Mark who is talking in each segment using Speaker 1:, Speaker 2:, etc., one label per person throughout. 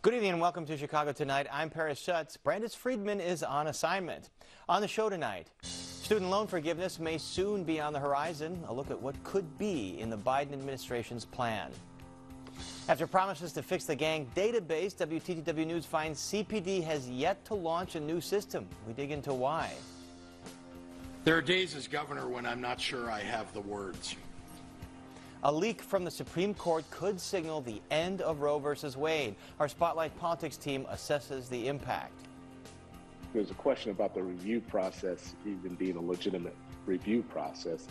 Speaker 1: Good evening and welcome to Chicago Tonight. I'm Paris Schutz. Brandis Friedman is on assignment. On the show tonight, student loan forgiveness may soon be on the horizon. A look at what could be in the Biden administration's plan. After promises to fix the gang database, WTTW News finds CPD has yet to launch a new system. We dig into why.
Speaker 2: There are days as governor when I'm not sure I have the words.
Speaker 1: A leak from the Supreme Court could signal the end of Roe v. Wade. Our Spotlight Politics team assesses the impact.
Speaker 3: There's a question about the review process even being a legitimate review process.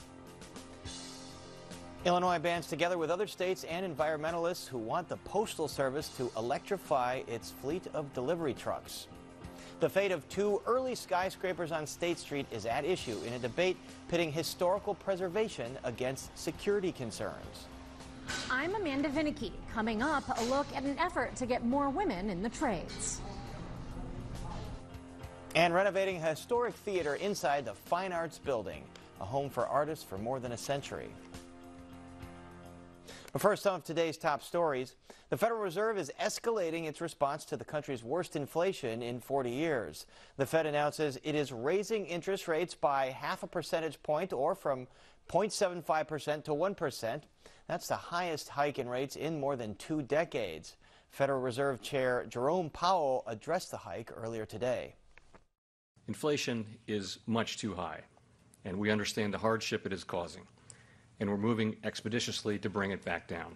Speaker 1: Illinois bands together with other states and environmentalists who want the Postal Service to electrify its fleet of delivery trucks. The fate of two early skyscrapers on State Street is at issue in a debate pitting historical preservation against security concerns.
Speaker 4: I'm Amanda Vinicky. Coming up, a look at an effort to get more women in the trades.
Speaker 1: And renovating a historic theater inside the Fine Arts Building, a home for artists for more than a century. But first, some of today's top stories. The Federal Reserve is escalating its response to the country's worst inflation in 40 years. The Fed announces it is raising interest rates by half a percentage point or from 0.75% to 1%. That's the highest hike in rates in more than two decades. Federal Reserve Chair Jerome Powell addressed the hike earlier today.
Speaker 5: Inflation is much too high, and we understand the hardship it is causing and we're moving expeditiously to bring it back down.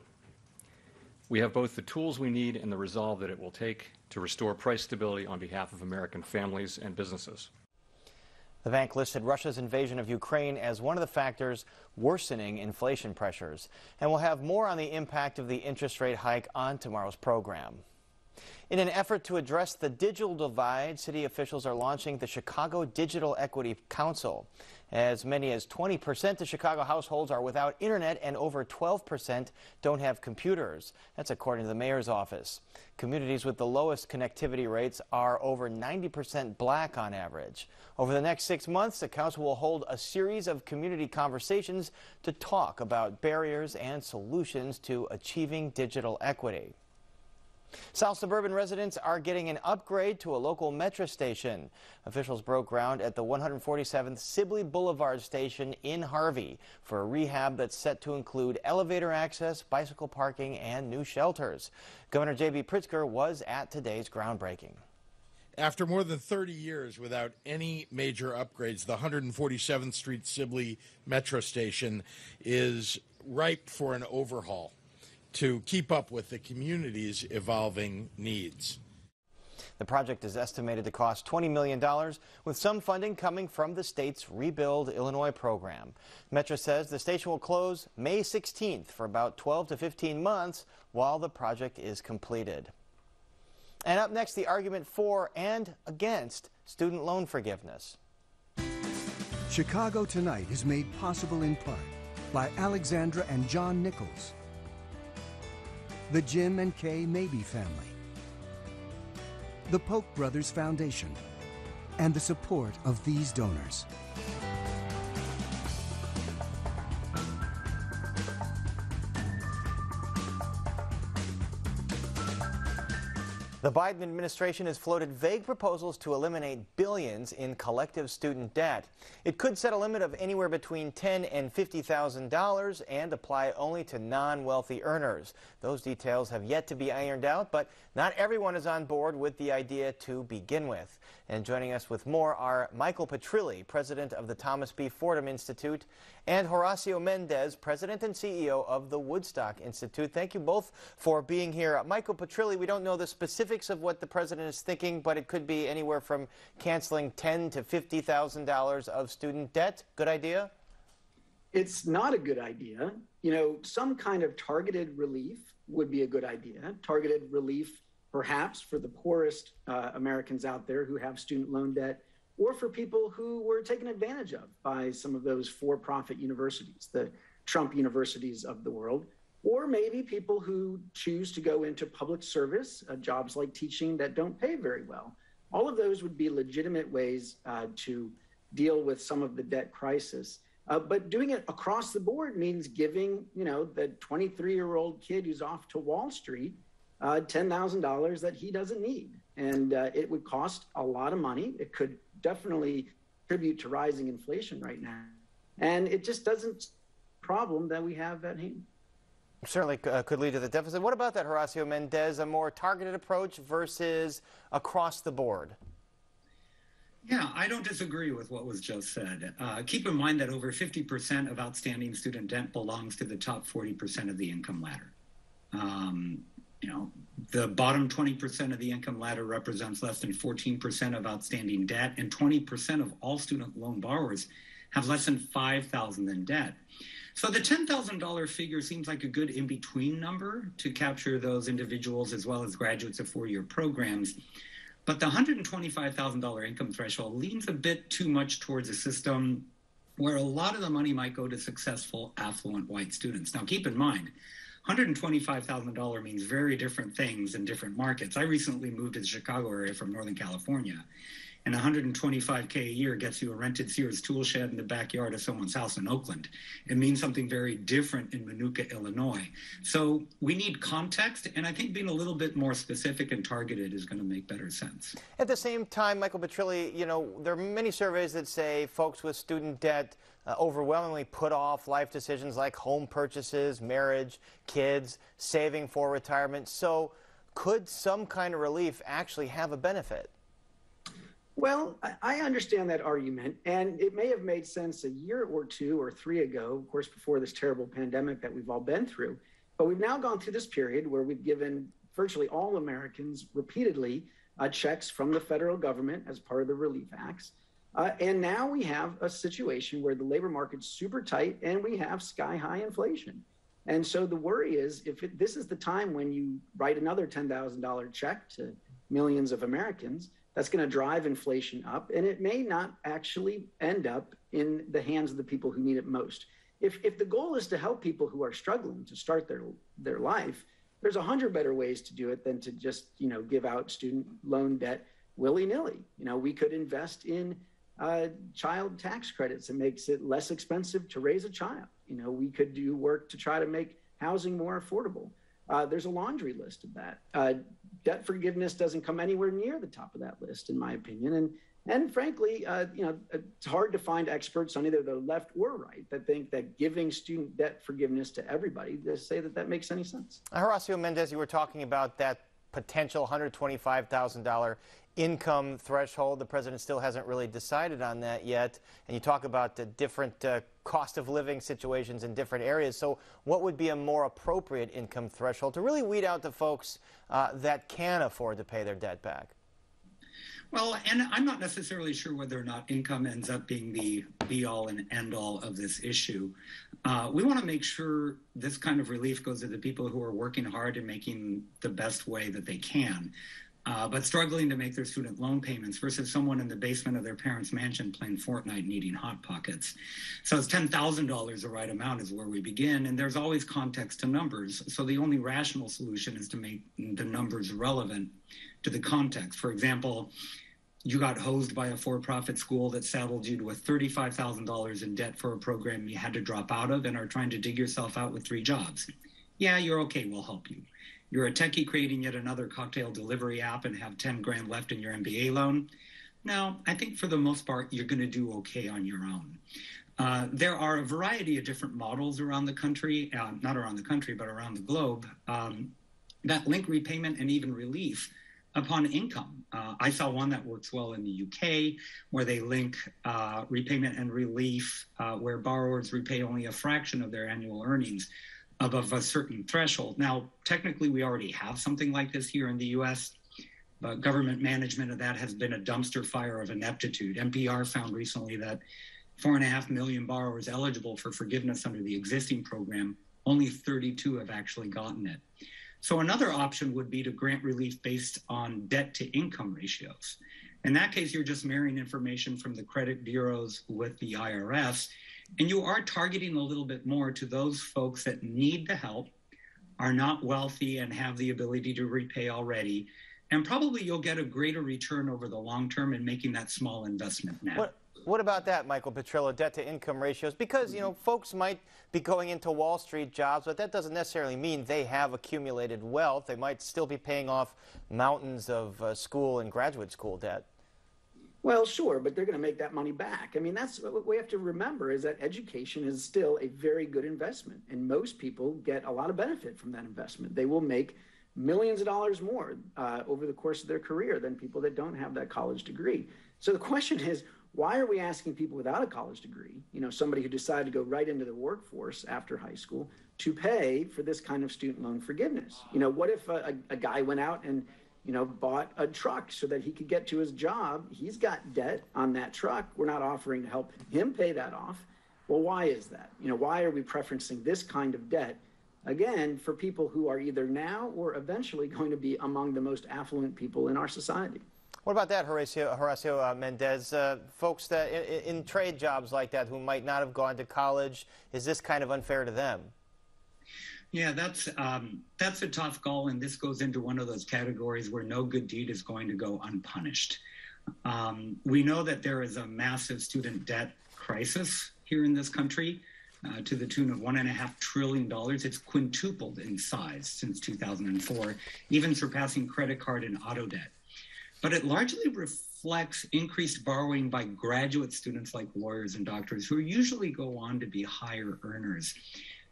Speaker 5: We have both the tools we need and the resolve that it will take to restore price stability on behalf of American families and businesses.
Speaker 1: The bank listed Russia's invasion of Ukraine as one of the factors worsening inflation pressures. And we'll have more on the impact of the interest rate hike on tomorrow's program. In an effort to address the digital divide, city officials are launching the Chicago Digital Equity Council. As many as 20% of Chicago households are without internet and over 12% don't have computers. That's according to the mayor's office. Communities with the lowest connectivity rates are over 90% black on average. Over the next six months, the council will hold a series of community conversations to talk about barriers and solutions to achieving digital equity. South suburban residents are getting an upgrade to a local metro station. Officials broke ground at the 147th Sibley Boulevard station in Harvey for a rehab that's set to include elevator access, bicycle parking, and new shelters. Governor J.B. Pritzker was at today's groundbreaking.
Speaker 2: After more than 30 years without any major upgrades, the 147th Street Sibley Metra Station is ripe for an overhaul to keep up with the community's evolving needs.
Speaker 1: The project is estimated to cost $20 million, with some funding coming from the state's Rebuild Illinois program. Metra says the station will close May 16th for about 12 to 15 months while the project is completed. And up next, the argument for and against student loan forgiveness.
Speaker 6: Chicago Tonight is made possible in part by Alexandra and John Nichols the Jim and Kay Mabie family, the Polk Brothers Foundation, and the support of these donors.
Speaker 1: The Biden administration has floated vague proposals to eliminate billions in collective student debt. It could set a limit of anywhere between 10 and $50,000 and apply only to non-wealthy earners. Those details have yet to be ironed out, but not everyone is on board with the idea to begin with. And joining us with more are Michael Petrilli, president of the Thomas B. Fordham Institute, and Horacio Mendez, president and CEO of the Woodstock Institute. Thank you both for being here. Michael Petrilli, we don't know the specifics of what the president is thinking, but it could be anywhere from canceling ten to fifty thousand dollars of student debt. Good idea?
Speaker 7: It's not a good idea. You know, some kind of targeted relief would be a good idea. Targeted relief perhaps for the poorest uh, Americans out there who have student loan debt, or for people who were taken advantage of by some of those for profit universities, the Trump universities of the world, or maybe people who choose to go into public service, uh, jobs like teaching that don't pay very well. All of those would be legitimate ways uh, to deal with some of the debt crisis. Uh, but doing it across the board means giving, you know, the 23 year old kid who's off to Wall Street uh, $10,000 that he doesn't need. And uh, it would cost a lot of money. It could definitely contribute to rising inflation right now. And it just doesn't problem that we have at hand.
Speaker 1: Certainly uh, could lead to the deficit. What about that, Horacio Mendez? A more targeted approach versus across the board?
Speaker 8: Yeah, I don't disagree with what was just said. Uh, keep in mind that over 50% of outstanding student debt belongs to the top 40% of the income ladder. Um, you know, the bottom 20% of the income ladder represents less than 14% of outstanding debt, and 20% of all student loan borrowers have less than 5,000 in debt. So the $10,000 figure seems like a good in between number to capture those individuals as well as graduates of four year programs. But the $125,000 income threshold leans a bit too much towards a system where a lot of the money might go to successful, affluent white students. Now, keep in mind, $125,000 means very different things in different markets. I recently moved to the Chicago area from Northern California, and 125k a year gets you a rented Sears tool shed in the backyard of someone's house in Oakland. It means something very different in Minooka, Illinois. So we need context, and I think being a little bit more specific and targeted is going to make better sense.
Speaker 1: At the same time, Michael Petrilli, you know, there are many surveys that say folks with student debt uh, overwhelmingly put off life decisions like home purchases, marriage, kids, saving for retirement. So could some kind of relief actually have a benefit?
Speaker 7: Well, I understand that argument, and it may have made sense a year or two or three ago, of course, before this terrible pandemic that we've all been through. But we've now gone through this period where we've given virtually all Americans repeatedly uh, checks from the federal government as part of the relief acts. Uh, and now we have a situation where the labor market's super tight and we have sky high inflation. And so the worry is if it, this is the time when you write another $10,000 check to millions of Americans, that's going to drive inflation up, and it may not actually end up in the hands of the people who need it most. If, if the goal is to help people who are struggling to start their, their life, there's a hundred better ways to do it than to just you know give out student loan debt willy nilly. You know, we could invest in uh, child tax credits. It makes it less expensive to raise a child. You know, we could do work to try to make housing more affordable. Uh, there's a laundry list of that. Uh, debt forgiveness doesn't come anywhere near the top of that list, in my opinion. And and frankly, uh, you know, it's hard to find experts on either the left or right that think that giving student debt forgiveness to everybody to say that that makes any sense.
Speaker 1: Horacio Mendez, you were talking about that potential $125,000 income threshold. The president still hasn't really decided on that yet. And you talk about the different uh, cost of living situations in different areas. So, what would be a more appropriate income threshold to really weed out the folks uh, that can afford to pay their debt back?
Speaker 8: Well, and I'm not necessarily sure whether or not income ends up being the be all and end all of this issue. Uh, we want to make sure this kind of relief goes to the people who are working hard and making the best way that they can uh, but struggling to make their student loan payments versus someone in the basement of their parents' mansion playing Fortnite and Hot Pockets. So it's $10,000 the right amount is where we begin. And there's always context to numbers. So the only rational solution is to make the numbers relevant to the context. For example, you got hosed by a for-profit school that saddled you with $35,000 in debt for a program you had to drop out of and are trying to dig yourself out with three jobs. Yeah, you're okay. We'll help you you're a techie creating yet another cocktail delivery app and have 10 grand left in your MBA loan. No, I think for the most part, you're going to do okay on your own. Uh, there are a variety of different models around the country, uh, not around the country, but around the globe, um, that link repayment and even relief upon income. Uh, I saw one that works well in the UK, where they link uh, repayment and relief, uh, where borrowers repay only a fraction of their annual earnings above a certain threshold. Now, technically, we already have something like this here in the US, but government management of that has been a dumpster fire of ineptitude. NPR found recently that four and a half million borrowers eligible for forgiveness under the existing program, only 32 have actually gotten it. So, another option would be to grant relief based on debt to income ratios. In that case, you're just marrying information from the credit bureaus with the IRS and you are targeting a little bit more to those folks that need the help, are not wealthy, and have the ability to repay already. And probably you'll get a greater return over the long term in making that small investment now.
Speaker 1: What, What about that, Michael Petrilli, debt to income ratios? Because, you know, folks might be going into Wall Street jobs, but that doesn't necessarily mean they have accumulated wealth. They might still be paying off mountains of uh, school and graduate school debt.
Speaker 7: Well, sure, but they're going to make that money back. I mean, that's what we have to remember is that education is still a very good investment, and most people get a lot of benefit from that investment. They will make millions of dollars more uh, over the course of their career than people that don't have that college degree. So the question is, why are we asking people without a college degree, you know, somebody who decided to go right into the workforce after high school, to pay for this kind of student loan forgiveness? You know, what if a, a guy went out and you know, bought a truck so that he could get to his job. He's got debt on that truck. We're not offering to help him pay that off. Well, why is that? You know, why are we preferencing this kind of debt again for people who are either now or eventually going to be among the most affluent people in our society?
Speaker 1: What about that, Horacio, Horacio uh, Mendez? Uh, folks that in, in trade jobs like that who might not have gone to college, is this kind of unfair to them?
Speaker 8: Yeah, that's um, that's a tough call, and this goes into one of those categories where no good deed is going to go unpunished. Um, we know that there is a massive student debt crisis here in this country uh, to the tune of one and a half trillion dollars. It's quintupled in size since 2004, even surpassing credit card and auto debt. But it largely reflects increased borrowing by graduate students like lawyers and doctors who usually go on to be higher earners.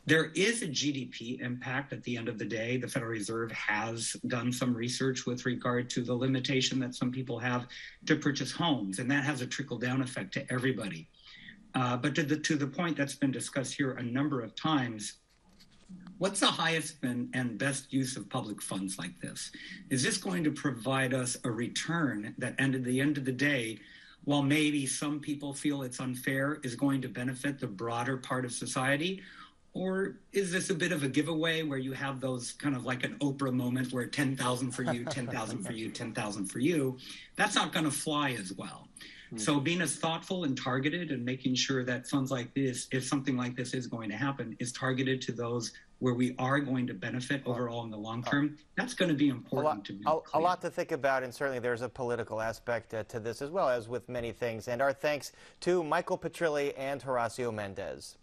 Speaker 8: There is a GDP impact at the end of the day. The Federal Reserve has done some research with regard to the limitation that some people have to purchase homes, and that has a trickle down effect to everybody. Uh, but to the, to the point that's been discussed here a number of times, what's the highest and, and best use of public funds like this? Is this going to provide us a return that, at the end of the day, while maybe some people feel it's unfair, is going to benefit the broader part of society? Or is this a bit of a giveaway where you have those kind of like an Oprah moment where 10,000 for you, 10,000 for you, 10,000 for you? That's not going to fly as well. Mm-hmm. So being as thoughtful and targeted and making sure that funds like this, if something like this is going to happen, is targeted to those where we are going to benefit overall in the long term, that's going to be important
Speaker 1: a lot,
Speaker 8: to be
Speaker 1: a, a, lot to think about, and certainly there's a political aspect uh, to this as well as with many things. And our thanks to Michael Petrilli and Horacio Mendez.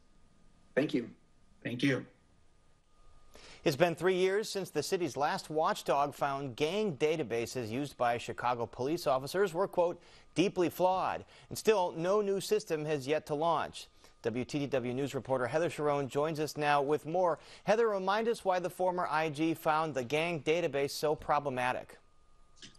Speaker 7: Thank you.
Speaker 8: Thank you.
Speaker 1: It's been three years since the city's last watchdog found gang databases used by Chicago police officers were, quote, deeply flawed. And still, no new system has yet to launch. WTTW News reporter Heather Cherone joins us now with more. Heather, remind us why the former IG found the gang database so problematic.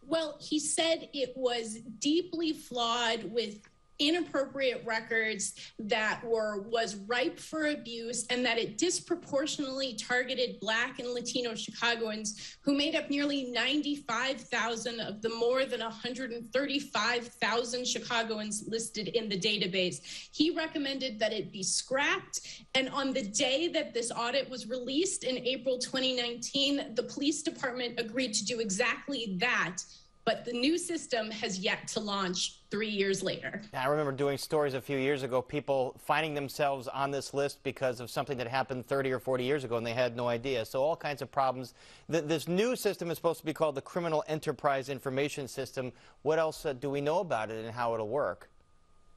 Speaker 9: Well, he said it was deeply flawed with inappropriate records that were was ripe for abuse and that it disproportionately targeted black and latino chicagoans who made up nearly 95,000 of the more than 135,000 chicagoans listed in the database. He recommended that it be scrapped. And on the day that this audit was released in April 2019 the police department agreed to do exactly that. But the new system has yet to launch three years later.
Speaker 1: I remember doing stories a few years ago, people finding themselves on this list because of something that happened 30 or 40 years ago and they had no idea. So all kinds of problems. this new system is supposed to be called the Criminal Enterprise Information System. What else uh, do we know about it and how it'll work?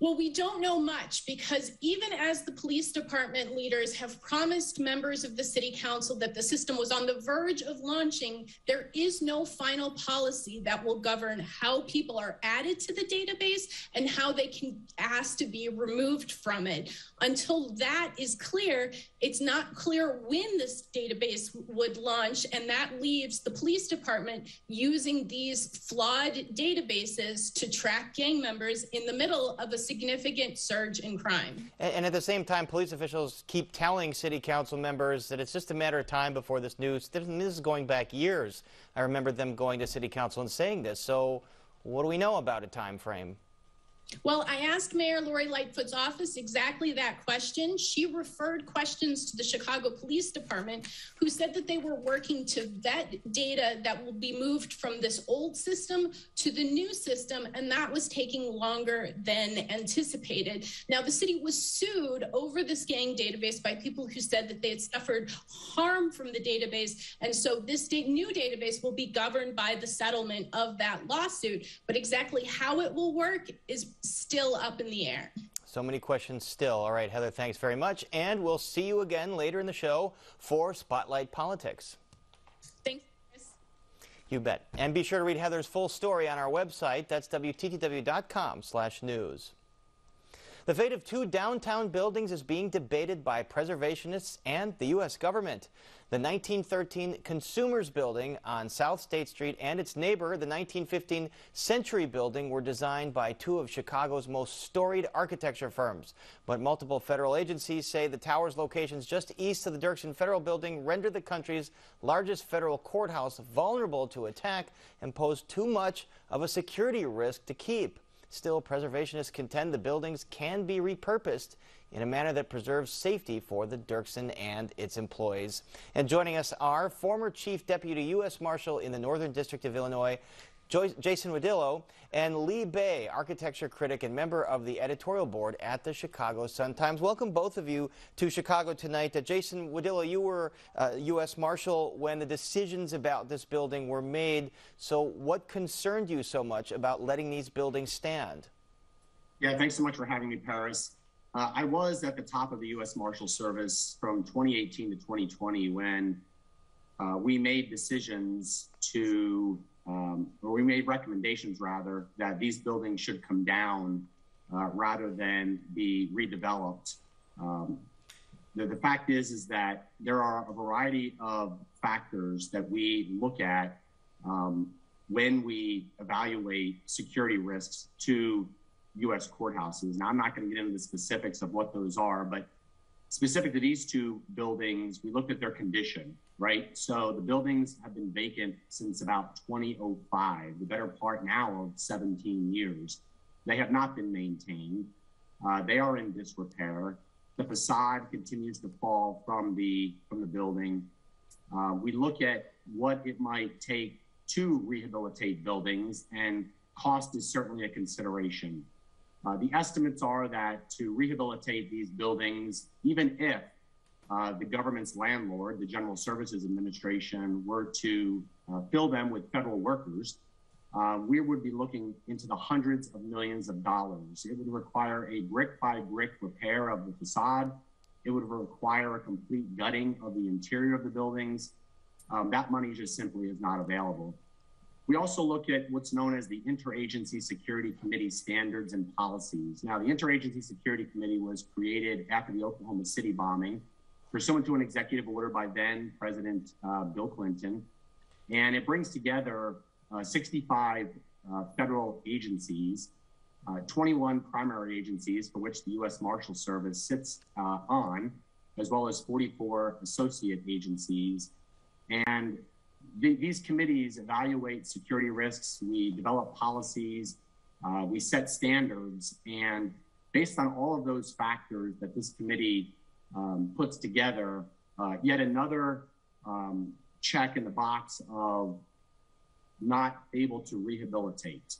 Speaker 9: Well, we don't know much because even as the police department leaders have promised members of the city council that the system was on the verge of launching, there is no final policy that will govern how people are added to the database and how they can ask to be removed from it. Until that is clear, it's not clear when this database would launch, and that leaves the police department using these flawed databases to track gang members in the middle of a significant surge in crime.
Speaker 1: And, at the same time, police officials keep telling city council members that it's just a matter of time before this news. This is going back years. I remember them going to city council and saying this. So, what do we know about a time frame?
Speaker 9: Well, I asked Mayor Lori Lightfoot's office exactly that question. She referred questions to the Chicago Police Department, who said that they were working to vet data that will be moved from this old system to the new system, and that was taking longer than anticipated. Now, the city was sued over this gang database by people who said that they had suffered harm from the database, and so this new database will be governed by the settlement of that lawsuit. But exactly how it will work is still up in the air.
Speaker 1: So many questions still. All right, Heather, thanks very much. And we'll see you again later in the show for Spotlight Politics.
Speaker 9: Thanks.
Speaker 1: You bet. And be sure to read Heather's full story on our website. That's WTTW.com slash news. The fate of two downtown buildings is being debated by preservationists and the U.S. government. The 1913 Consumers Building on South State Street and its neighbor, the 1915 Century Building, were designed by two of Chicago's most storied architecture firms. But multiple federal agencies say the tower's locations just east of the Dirksen Federal Building render the country's largest federal courthouse vulnerable to attack and pose too much of a security risk to keep. Still, preservationists contend the buildings can be repurposed in a manner that preserves safety for the Dirksen and its employees. And joining us are former Chief Deputy U.S. Marshal in the Northern District of Illinois, Jason Wojdylo, and Lee Bey, architecture critic and member of the editorial board at the Chicago Sun-Times. Welcome both of you to Chicago tonight. Uh, Jason Wojdylo, you were uh, U.S. Marshal when the decisions about this building were made. So what concerned you so much about letting these buildings stand?
Speaker 10: Yeah, thanks so much for having me, Paris. Uh, I was at the top of the U.S. Marshal Service from 2018 to 2020 when uh, we made decisions to um, or we made recommendations rather that these buildings should come down uh, rather than be redeveloped. Um, the, the fact is is that there are a variety of factors that we look at um, when we evaluate security risks to U.S. courthouses. Now, I'm not going to get into the specifics of what those are, but specific to these two buildings, we looked at their condition right? So the buildings have been vacant since about 2005, the better part now of 17 years. They have not been maintained. Uh, they are in disrepair. The facade continues to fall from the from the building. Uh, we look at what it might take to rehabilitate buildings, and cost is certainly a consideration. Uh, the estimates are that to rehabilitate these buildings, even if uh, the government's landlord, the General Services Administration, were to uh, fill them with federal workers, uh, we would be looking into the hundreds of millions of dollars. It would require a brick by brick repair of the facade. It would require a complete gutting of the interior of the buildings. Um, that money just simply is not available. We also look at what's known as the Interagency Security Committee standards and policies. Now, the Interagency Security Committee was created after the Oklahoma City bombing pursuant to an executive order by then President uh, Bill Clinton. And it brings together uh, 65 uh, federal agencies, uh, 21 primary agencies for which the U.S. Marshal Service sits uh, on, as well as 44 associate agencies. And th- these committees evaluate security risks, we develop policies, uh, we set standards, and based on all of those factors that this committee um, puts together uh, yet another um, check in the box of not able to rehabilitate.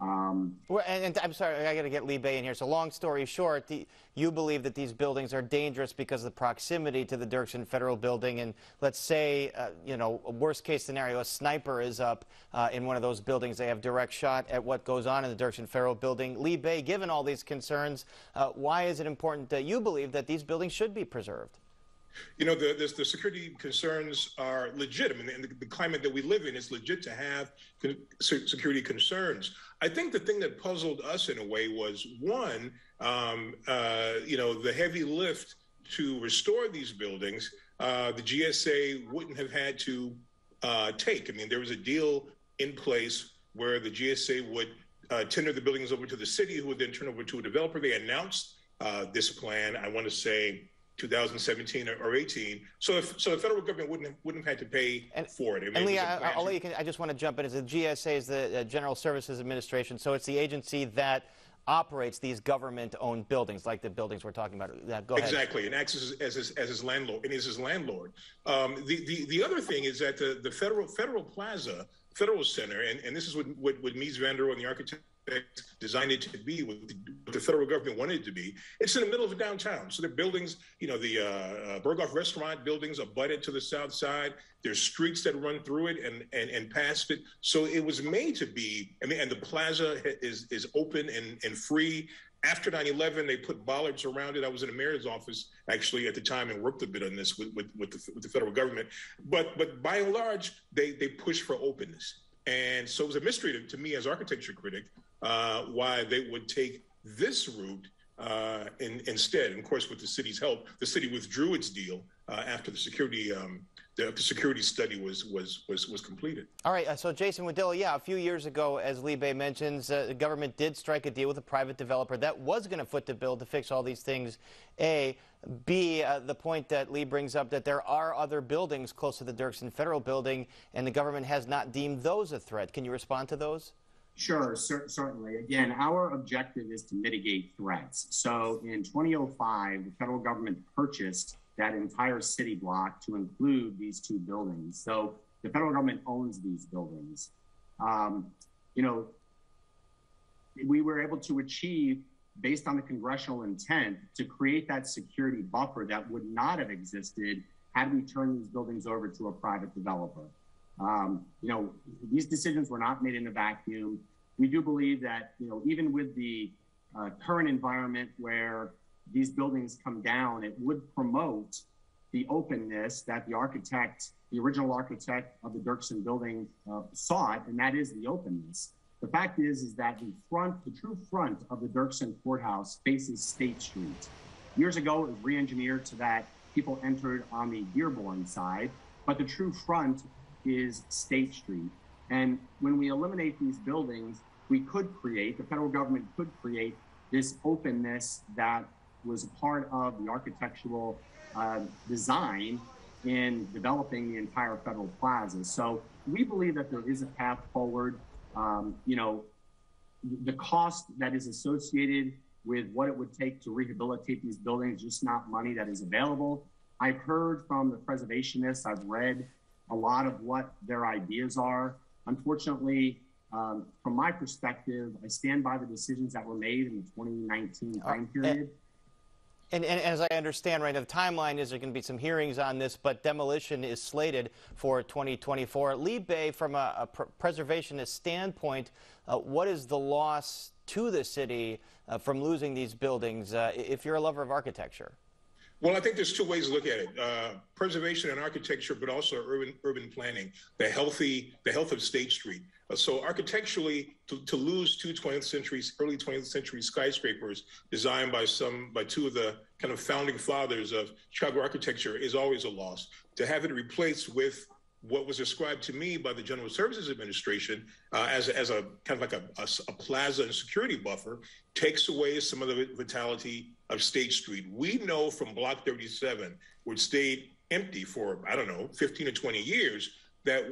Speaker 1: Um, well, and, and, I'm sorry, I got to get Lee Bey in here. So, long story short, the, you believe that these buildings are dangerous because of the proximity to the Dirksen Federal Building. And let's say, uh, you know, worst case scenario, a sniper is up uh, in one of those buildings. They have direct shot at what goes on in the Dirksen Federal Building. Lee Bey, given all these concerns, uh, why is it important that you believe that these buildings should be preserved?
Speaker 11: You know, the, the, the, security concerns are legitimate, and the, the, climate that we live in is legit to have security concerns. I think the thing that puzzled us in a way was one, um, uh, you know, the heavy lift to restore these buildings. Uh, the GSA wouldn't have had to uh, take. I mean, there was a deal in place where the GSA would uh, tender the buildings over to the city, who would then turn over to a developer. They announced uh, this plan. I want to say 2017 or 18. So if so, the federal government wouldn't have, wouldn't have had to pay and,
Speaker 1: for it. I and Lee, I, will let you. Can, I just want to jump in. As the GSA is the General Services Administration, so it's the agency that operates these government-owned buildings, like the buildings we're talking about. Uh, go
Speaker 11: ahead. Exactly, and acts as, as, his, as his landlord, and is his landlord. Um, the, the the other thing is that the, the federal federal plaza, federal center, and, and this is what what, what Mies van der Rohe and the architect designed it to be, what the, federal government wanted it to be. It's in the middle of downtown. So the buildings, you know, the uh, uh, Berghoff restaurant buildings abutted to the south side. There's streets that run through it and, and, and past it. So it was made to be, I mean, and the plaza is, is open and, and free. After 9-11, they put bollards around it. I was in the mayor's office actually at the time and worked a bit on this with, with, with, the, with the federal government. But, but by and large, they, they push for openness. And so it was a mystery to, to me as architecture critic uh, why they would take this route uh, in, instead. And of course, with the city's help, the city withdrew its deal uh, after the security um, the, the, security study was was was was completed.
Speaker 1: All right. Uh, so Jason Wojdylo, yeah, a few years ago, as Lee Bey mentions, uh, the government did strike a deal with a private developer that was going to foot the bill to fix all these things. A, B, uh, the point that Lee brings up that there are other buildings close to the Dirksen Federal Building, and the government has not deemed those a threat. Can you respond to those?
Speaker 10: Sure, cer- certainly. Again, our objective is to mitigate threats. So in 2005, the federal government purchased that entire city block to include these two buildings. So the federal government owns these buildings. Um, you know, we were able to achieve, based on the congressional intent, to create that security buffer that would not have existed had we turned these buildings over to a private developer. Um, you know, these decisions were not made in a vacuum. We do believe that, you know, even with the uh, current environment where these buildings come down, it would promote the openness that the architect, the original architect of the Dirksen building uh, sought, and that is the openness. The fact is, is that the front, the true front of the Dirksen courthouse faces State Street. Years ago, it was re-engineered so that people entered on the Dearborn side, but the true front is State Street. And when we eliminate these buildings, we could create, the federal government could create this openness that was a part of the architectural uh, design in developing the entire federal plaza. So we believe that there is a path forward. Um, you know, the cost that is associated with what it would take to rehabilitate these buildings, just not money that is available. I've heard from the preservationists, I've read a lot of what their ideas are. Unfortunately, um, from my perspective, I stand by the decisions that were made in the 2019 uh, time period.
Speaker 1: And, and, as I understand, right, now, the timeline is there going to be some hearings on this, but demolition is slated for 2024. Lee Bey, from a, a pr preservationist standpoint, uh, what is the loss to the city uh, from losing these buildings uh, if you're a lover of architecture?
Speaker 11: Well, I think there's two ways to look at it: uh, preservation and architecture, but also urban urban planning, the healthy the health of State Street. Uh, so architecturally, to, to lose two 20th century, early 20th century skyscrapers designed by some by two of the kind of founding fathers of Chicago architecture is always a loss. To have it replaced with what was described to me by the General Services Administration uh, as, as a kind of like a, a, a, plaza and security buffer takes away some of the vitality of State Street. We know from Block 37, which stayed empty for, I don't know, 15 or 20 years, that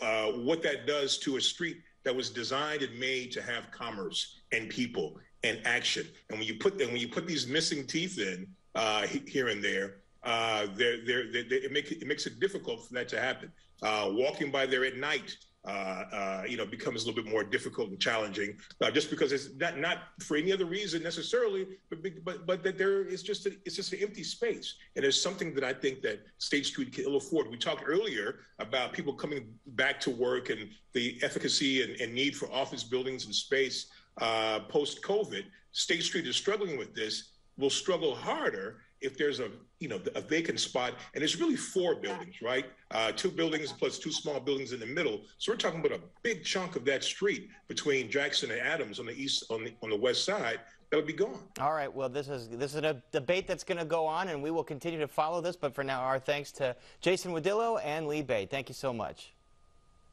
Speaker 11: uh, what that does to a street that was designed and made to have commerce and people and action. And when you put them, when you put these missing teeth in uh, here and there, uh, they're, they're, they're, it, make, it makes it difficult for that to happen. Uh, walking by there at night, uh, uh, you know, becomes a little bit more difficult and challenging, uh, just because it's not not for any other reason necessarily, but but but that there is just a, it's just an empty space, and there's something that I think that State Street can ill afford. We talked earlier about people coming back to work and the efficacy and, and need for office buildings and space uh, post COVID. State Street is struggling with this. Will struggle harder if there's a you know a vacant spot and it's really four buildings right? Uh, two buildings plus two small buildings in the middle. So we're talking about a big chunk of that street between jackson and adams on the east on the on the west side that would be gone.
Speaker 1: All right well this is this is a debate that's going to go on and we will continue to follow this but for now our thanks to jason wojdylo and lee bey. Thank you so much.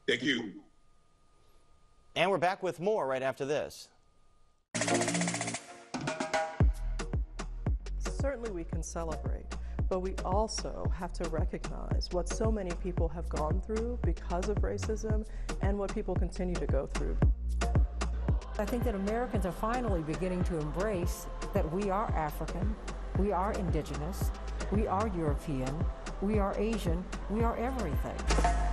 Speaker 11: Thank you.
Speaker 1: And we're back with more right after this
Speaker 12: certainly we can celebrate, but we also have to recognize what so many people have gone through because of racism and what people continue to go through.
Speaker 13: I think that Americans are finally beginning to embrace that we are African, we are indigenous, we are European, we are Asian, we are everything.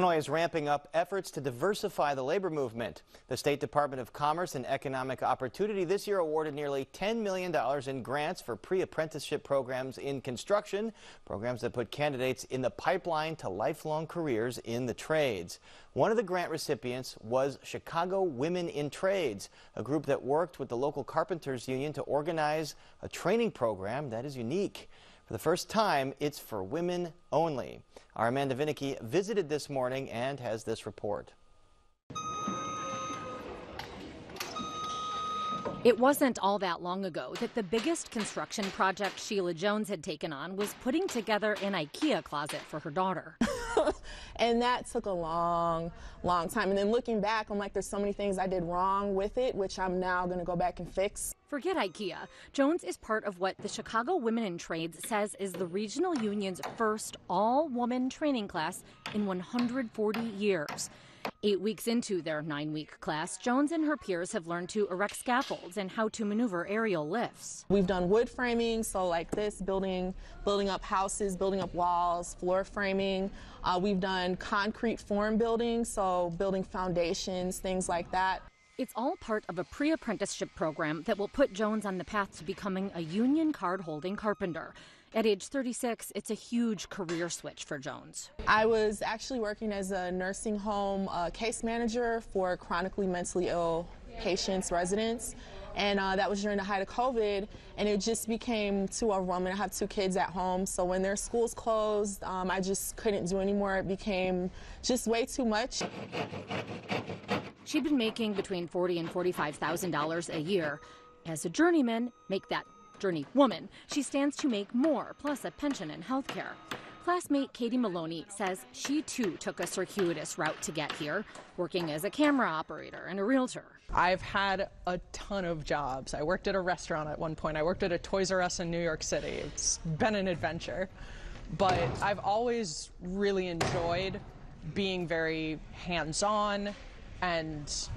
Speaker 1: Illinois is ramping up efforts to diversify the labor movement. The State Department of Commerce and Economic Opportunity this year awarded nearly $10 million in grants for pre-apprenticeship programs in construction, programs that put candidates in the pipeline to lifelong careers in the trades. One of the grant recipients was Chicago Women in Trades, a group that worked with the local carpenters union to organize a training program that is unique. For the first time, it's for women only. Our Amanda Vinicky visited this morning and has this report.
Speaker 14: It wasn't all that long ago that the biggest construction project Sheila Jones had taken on was putting together an IKEA closet for her daughter.
Speaker 15: and that took a long, long time. And then looking back, I'm like, there's so many things I did wrong with it, which I'm now going to go back and fix.
Speaker 14: Forget IKEA. Jones is part of what the Chicago Women in Trades says is the regional union's first all woman training class in 140 years. Eight weeks into their nine week class, Jones and her peers have learned to erect scaffolds and how to maneuver aerial lifts.
Speaker 15: We've done wood framing, so like this, building, building up houses, building up walls, floor framing. Uh, we've done concrete form building, so building foundations, things like that.
Speaker 14: It's all part of a pre apprenticeship program that will put Jones on the path to becoming a union card holding carpenter. At age 36, it's a huge career switch for Jones.
Speaker 15: I was actually working as a nursing home uh, case manager for chronically mentally ill patients, residents. And uh, that was during the height of COVID, and it just became too overwhelming. I have two kids at home, so when their schools closed, um, I just couldn't do anymore. It became just way too much.
Speaker 14: She'd been making between forty and forty-five thousand dollars a year. As a journeyman, make that journey woman, she stands to make more, plus a pension and health care. Classmate Katie Maloney says she too took a circuitous route to get here, working as a camera operator and a realtor.
Speaker 16: I've had a ton of jobs. I worked at a restaurant at one point. I worked at a Toys R Us in New York City. It's been an adventure. But I've always really enjoyed being very hands on and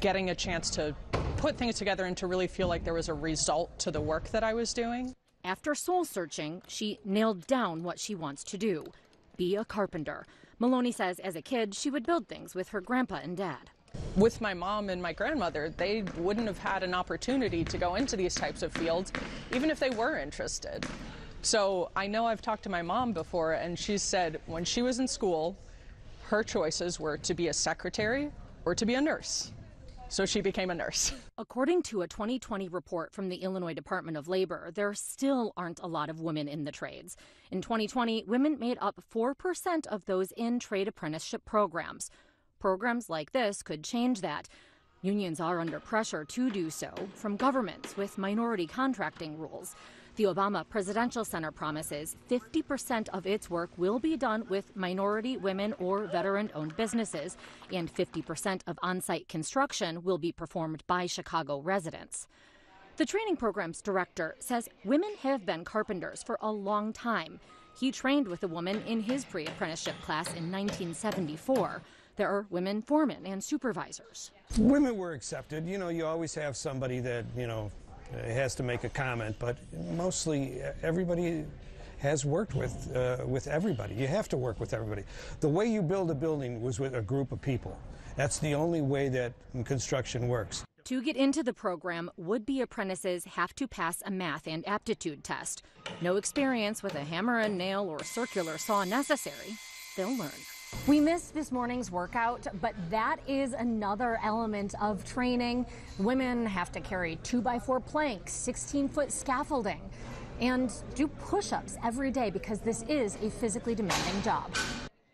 Speaker 16: getting a chance to put things together and to really feel like there was a result to the work that I was doing.
Speaker 14: After soul searching, she nailed down what she wants to do be a carpenter. Maloney says as a kid, she would build things with her grandpa and dad.
Speaker 16: With my mom and my grandmother, they wouldn't have had an opportunity to go into these types of fields, even if they were interested. So I know I've talked to my mom before, and she said when she was in school, her choices were to be a secretary or to be a nurse so she became a nurse.
Speaker 14: According to a 2020 report from the Illinois Department of Labor, there still aren't a lot of women in the trades. In 2020, women made up 4% of those in trade apprenticeship programs. Programs like this could change that. Unions are under pressure to do so from governments with minority contracting rules. The Obama Presidential Center promises 50% of its work will be done with minority, women, or veteran owned businesses, and 50% of on site construction will be performed by Chicago residents. The training program's director says women have been carpenters for a long time. He trained with a woman in his pre apprenticeship class in 1974. There are women foremen and supervisors.
Speaker 17: Women were accepted. You know, you always have somebody that, you know, has to make a comment, but mostly everybody has worked with uh, with everybody. You have to work with everybody. The way you build a building was with a group of people. That's the only way that construction works.
Speaker 14: To get into the program, would be apprentices have to pass a math and aptitude test. No experience with a hammer and nail or circular saw necessary. They'll learn. We missed this morning's workout, but that is another element of training. Women have to carry two by four planks, 16 foot scaffolding, and do push ups every day because this is a physically demanding job.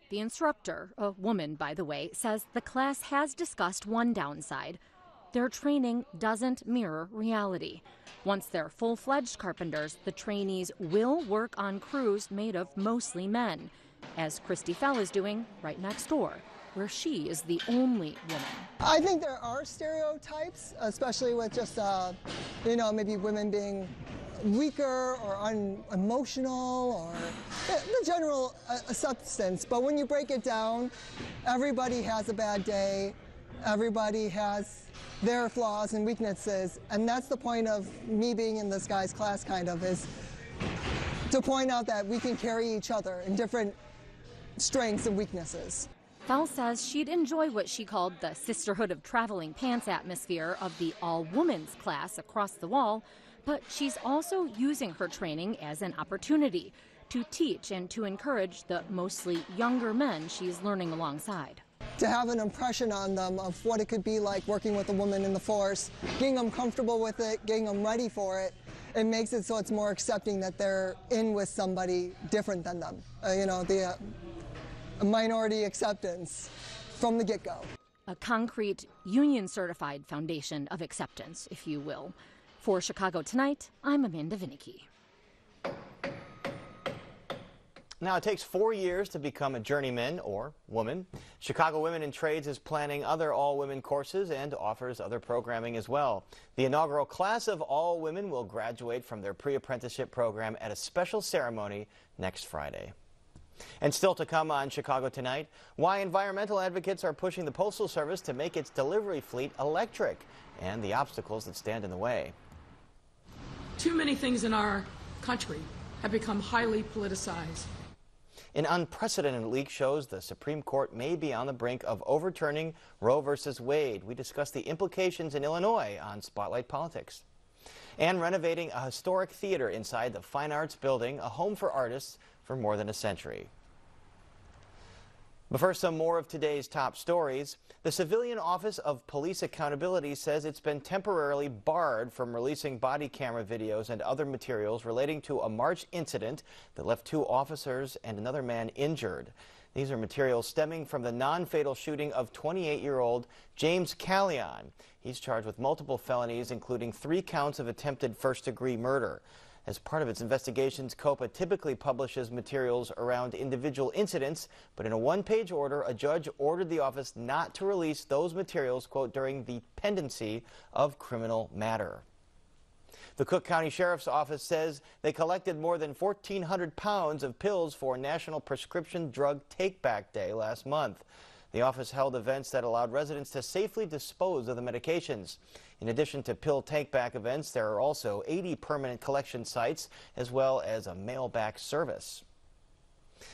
Speaker 14: The instructor, a woman by the way, says the class has discussed one downside. Their training doesn't mirror reality. Once they're full fledged carpenters, the trainees will work on crews made of mostly men as Christy Fell is doing right next door, where she is the only woman.
Speaker 18: I think there are stereotypes, especially with just, uh, you know, maybe women being weaker or unemotional or the general uh, substance. But when you break it down, everybody has a bad day. Everybody has their flaws and weaknesses. And that's the point of me being in this guy's class, kind of, is to point out that we can carry each other in different strengths and weaknesses.
Speaker 4: Fell says she'd enjoy what she called the sisterhood of traveling pants atmosphere of the all women's class across the wall, but she's also using her training as an opportunity to teach and to encourage the mostly younger men she's learning alongside.
Speaker 18: To have an impression on them of what it could be like working with a woman in the force, getting them comfortable with it, getting them ready for it, it makes it so it's more accepting that they're in with somebody different than them. Uh, you know, the uh, minority acceptance from the get go.
Speaker 4: A concrete, union certified foundation of acceptance, if you will. For Chicago Tonight, I'm Amanda Vinicky.
Speaker 1: Now, it takes four years to become a journeyman or woman. Chicago Women in Trades is planning other all women courses and offers other programming as well. The inaugural class of all women will graduate from their pre apprenticeship program at a special ceremony next Friday. And still to come on Chicago Tonight, why environmental advocates are pushing the Postal Service to make its delivery fleet electric and the obstacles that stand in the way.
Speaker 19: Too many things in our country have become highly politicized.
Speaker 1: An unprecedented leak shows the Supreme Court may be on the brink of overturning Roe v. Wade. We discuss the implications in Illinois on Spotlight Politics. And renovating a historic theater inside the Fine Arts Building, a home for artists for more than a century. But first, some more of today's top stories. The Civilian Office of Police Accountability says it's been temporarily barred from releasing body camera videos and other materials relating to a March incident that left two officers and another man injured. These are materials stemming from the non-fatal shooting of 28-year-old James Callion. He's charged with multiple felonies, including three counts of attempted first-degree murder. As part of its investigations, COPA typically publishes materials around individual incidents, but in a one-page order, a judge ordered the office not to release those materials, quote, during the pendency of criminal matter. The Cook County Sheriff's Office says they collected more than 1,400 pounds of pills for National Prescription Drug Take-Back Day last month. The office held events that allowed residents to safely dispose of the medications. In addition to pill take-back events, there are also 80 permanent collection sites as well as a mail-back service.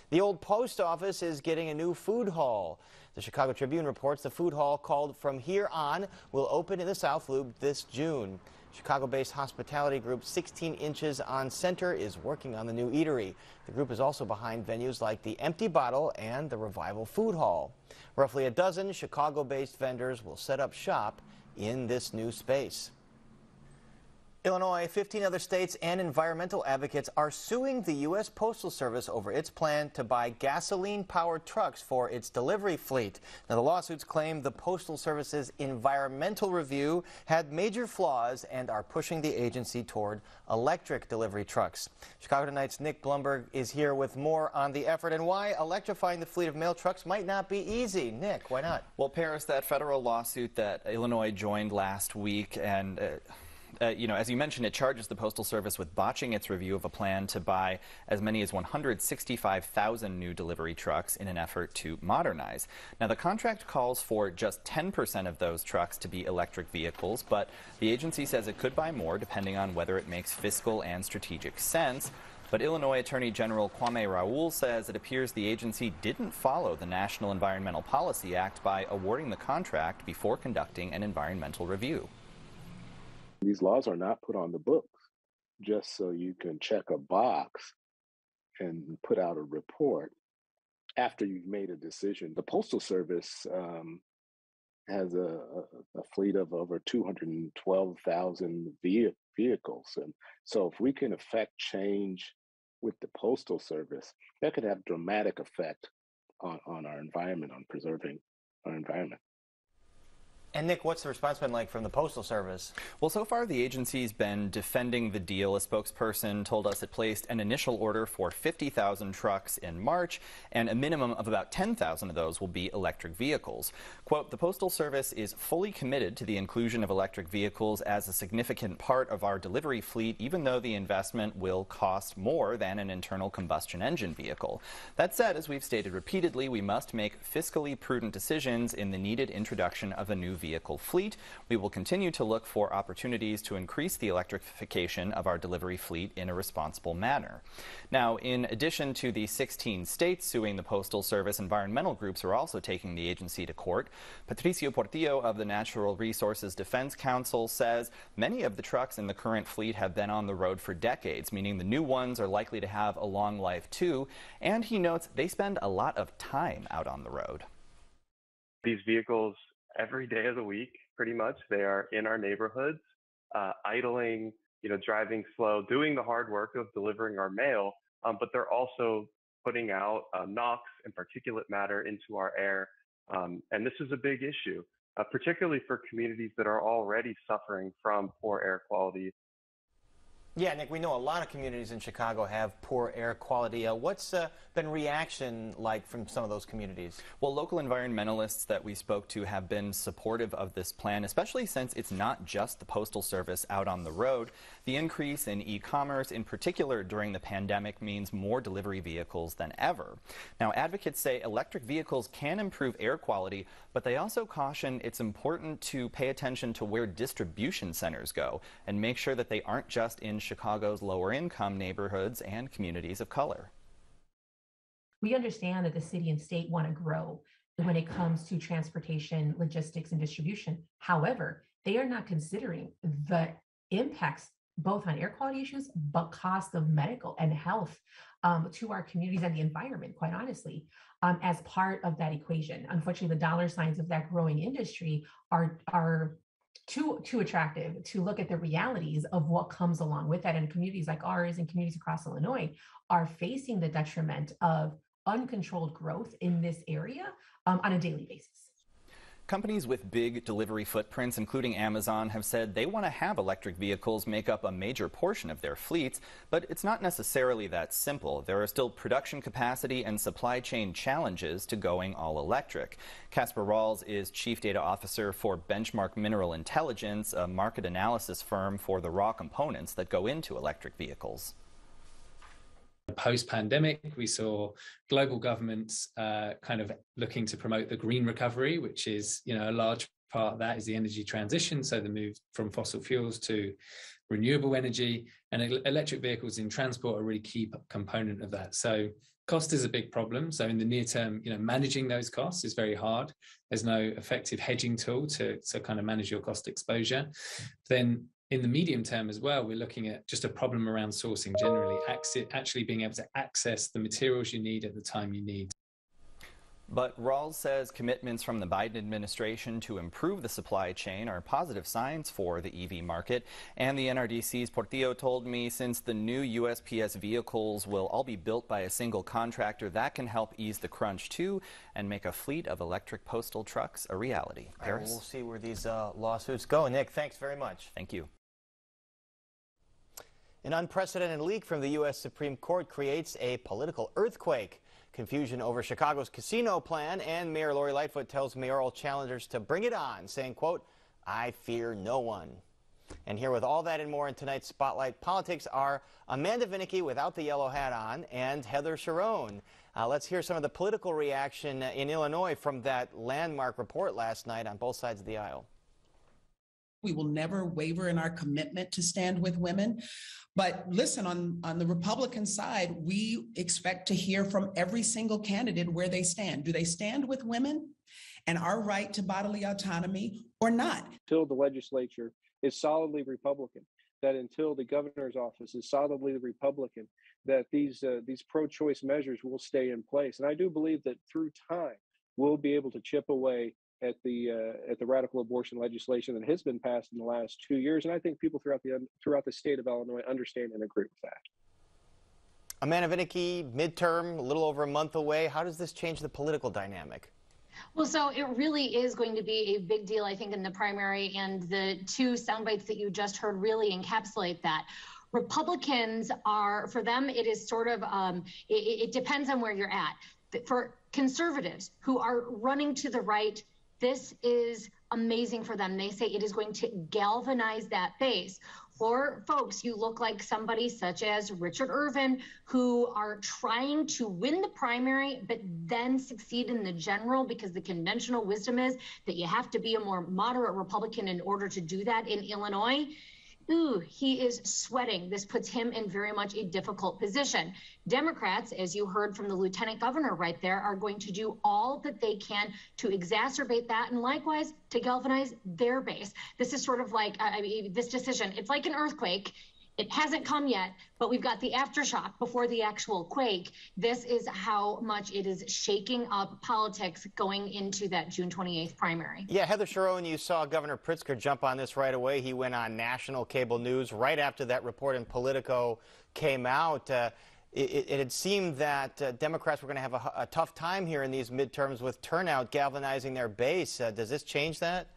Speaker 1: The old post office is getting a new food hall. The Chicago Tribune reports the food hall called From Here On will open in the South Loop this June. Chicago-based hospitality group 16 Inches on Center is working on the new eatery. The group is also behind venues like the Empty Bottle and the Revival Food Hall. Roughly a dozen Chicago-based vendors will set up shop in this new space. Illinois, 15 other states, and environmental advocates are suing the U.S. Postal Service over its plan to buy gasoline-powered trucks for its delivery fleet. Now, the lawsuits claim the Postal Service's environmental review had major flaws and are pushing the agency toward electric delivery trucks. Chicago Tonight's Nick Blumberg is here with more on the effort and why electrifying the fleet of mail trucks might not be easy. Nick, why not?
Speaker 20: Well, Paris, that federal lawsuit that Illinois joined last week and uh, uh, you know, as you mentioned, it charges the Postal Service with botching its review of a plan to buy as many as 165,000 new delivery trucks in an effort to modernize. Now, the contract calls for just 10% of those trucks to be electric vehicles, but the agency says it could buy more depending on whether it makes fiscal and strategic sense. But Illinois Attorney General Kwame Raoul says it appears the agency didn't follow the National Environmental Policy Act by awarding the contract before conducting an environmental review.
Speaker 3: These laws are not put on the books just so you can check a box and put out a report after you've made a decision. The Postal Service um, has a, a, a, fleet of over 212,000 vehicles. And so if we can affect change with the Postal Service, that could have dramatic effect on, on our environment, on preserving our environment.
Speaker 1: And Nick, what's the response been like from the Postal Service?
Speaker 20: Well, so far the agency's been defending the deal. A spokesperson told us it placed an initial order for 50,000 trucks in March, and a minimum of about 10,000 of those will be electric vehicles. Quote, the Postal Service is fully committed to the inclusion of electric vehicles as a significant part of our delivery fleet, even though the investment will cost more than an internal combustion engine vehicle. That said, as we've stated repeatedly, we must make fiscally prudent decisions in the needed introduction of a new vehicle vehicle fleet. We will continue to look for opportunities to increase the electrification of our delivery fleet in a responsible manner. Now, in addition to the 16 states suing the Postal Service, environmental groups are also taking the agency to court. Patricio Portillo of the Natural Resources Defense Council says many of the trucks in the current fleet have been on the road for decades, meaning the new ones are likely to have a long life too. And he notes they spend a lot of time out on the road.
Speaker 21: These vehicles, every day of the week, pretty much, they are in our neighborhoods, uh, idling, you know, driving slow, doing the hard work of delivering our mail, um, but they're also putting out uh, NOx and particulate matter into our air. Um, and this is a big issue, uh, particularly for communities that are already suffering from poor air quality
Speaker 1: yeah, Nick, we know a lot of communities in Chicago have poor air quality. Uh, what's uh, been reaction like from some of those communities?
Speaker 20: Well, local environmentalists that we spoke to have been supportive of this plan, especially since it's not just the Postal Service out on the road. The increase in e-commerce, in particular during the pandemic, means more delivery vehicles than ever. Now, advocates say electric vehicles can improve air quality, but they also caution it's important to pay attention to where distribution centers go and make sure that they aren't just in Chicago's lower income neighborhoods and communities of color.
Speaker 22: We understand that the city and state want to grow when it comes to transportation, logistics, and distribution. However, they are not considering the impacts both on air quality issues, but cost of medical and health um, to our communities and the environment, quite honestly, um, as part of that equation. Unfortunately, the dollar signs of that growing industry are, are too too attractive to look at the realities of what comes along with that and communities like ours and communities across illinois are facing the detriment of uncontrolled growth in this area um, on a daily basis
Speaker 20: Companies with big delivery footprints, including Amazon, have said they want to have electric vehicles make up a major portion of their fleets, but it's not necessarily that simple. There are still production capacity and supply chain challenges to going all electric. Caspar Rawles is Chief Data Officer for Benchmark Mineral Intelligence, a market analysis firm for the raw components that go into electric vehicles.
Speaker 23: Post pandemic, we saw global governments uh, kind of looking to promote the green recovery, which is, you know, a large part of that is the energy transition. So the move from fossil fuels to renewable energy and electric vehicles in transport are really key component of that. So cost is a big problem. So in the near term, you know, managing those costs is very hard. There's no effective hedging tool to, to kind of manage your cost exposure. Then in the medium term as well, we're looking at just a problem around sourcing generally, actually being able to access the materials you need at the time you need.
Speaker 20: But Rawles says commitments from the Biden administration to improve the supply chain are positive signs for the EV market. And the NRDC's Portillo told me since the new USPS vehicles will all be built by a single contractor, that can help ease the crunch too and make a fleet of electric postal trucks a reality.
Speaker 1: Paris? we'll see where these uh, lawsuits go. Nick, thanks very much.
Speaker 20: Thank you.
Speaker 1: An unprecedented leak from the U.S. Supreme Court creates a political earthquake. Confusion over Chicago's casino plan, and Mayor Lori Lightfoot tells mayoral challengers to bring it on, saying, quote, I fear no one. And here with all that and more in tonight's Spotlight Politics are Amanda Vinicky without the yellow hat on and Heather Cherone. Uh, let's hear some of the political reaction in Illinois from that landmark report last night on both sides of the aisle.
Speaker 24: We will never waver in our commitment to stand with women. But listen, on, on the Republican side, we expect to hear from every single candidate where they stand. Do they stand with women and our right to bodily autonomy or not?
Speaker 25: Until the legislature is solidly Republican, that until the governor's office is solidly Republican, that these uh, these pro-choice measures will stay in place. And I do believe that through time, we'll be able to chip away at the uh, at the radical abortion legislation that has been passed in the last two years, and I think people throughout the throughout the state of Illinois understand and agree with that.
Speaker 1: Amanda Vinicky, midterm, a little over a month away. How does this change the political dynamic?
Speaker 14: Well, so it really is going to be a big deal, I think, in the primary, and the two sound bites that you just heard really encapsulate that. Republicans are, for them, it is sort of, um, it, it depends on where you're at. For conservatives who are running to the right, this is amazing for them. They say it is going to galvanize that base. For folks, you look like somebody such as Richard Irvin, who are trying to win the primary, but then succeed in the general because the conventional wisdom is that you have to be a more moderate Republican in order to do that in Illinois ooh, he is sweating. This puts him in very much a difficult position. Democrats, as you heard from the lieutenant governor right there, are going to do all that they can to exacerbate that and likewise to galvanize their base. This is sort of like, I mean, this decision, it's like an earthquake. It hasn't come yet, but we've got the aftershock before the actual quake. This is how much it is shaking up politics going into that June 28th primary.
Speaker 1: Yeah, Heather Cherone, you saw Governor Pritzker jump on this right away. He went on national cable news right after that report in Politico came out. Uh, it, it, had seemed that uh, Democrats were going to have a, a, tough time here in these midterms with turnout galvanizing their base. Uh, does this change that?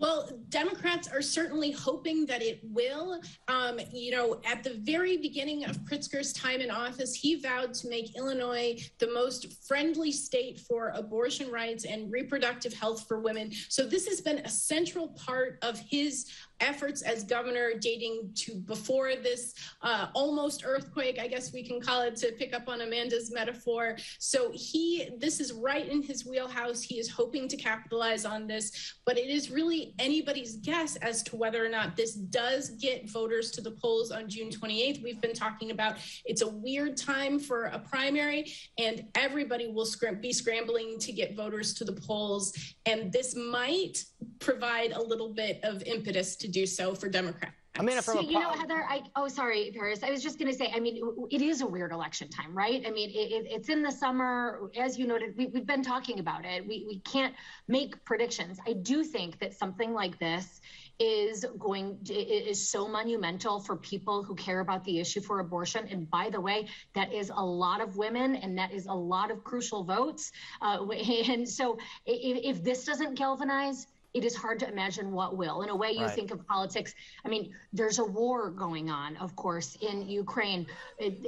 Speaker 9: Well, Democrats are certainly hoping that it will. Um, you know, at the very beginning of Pritzker's time in office, he vowed to make Illinois the most friendly state for abortion rights and reproductive health for women. So this has been a central part of his efforts as governor dating to before this uh, almost earthquake, I guess we can call it to pick up on Amanda's metaphor. So he, this is right in his wheelhouse. He is hoping to capitalize on this, but it is really anybody's guess as to whether or not this does get voters to the polls on June 28th. We've been talking about it's a weird time for a primary, and everybody will be scrambling to get voters to the polls. And this might provide a little bit of impetus to do so for Democrats.
Speaker 1: I mean, from
Speaker 14: so, you know, Heather, I, oh, sorry, Paris. I was just going to say, I mean, it is a weird election time, right? I mean, it, it's in the summer. As you noted, we, have been talking about it. We, we can't make predictions. I do think that something like this is going is so monumental for people who care about the issue for abortion and by the way that is a lot of women and that is a lot of crucial votes uh, and so if, if this doesn't galvanize it is hard to imagine what will. In a way, you right. think of politics. I mean, there's a war going on, of course, in Ukraine,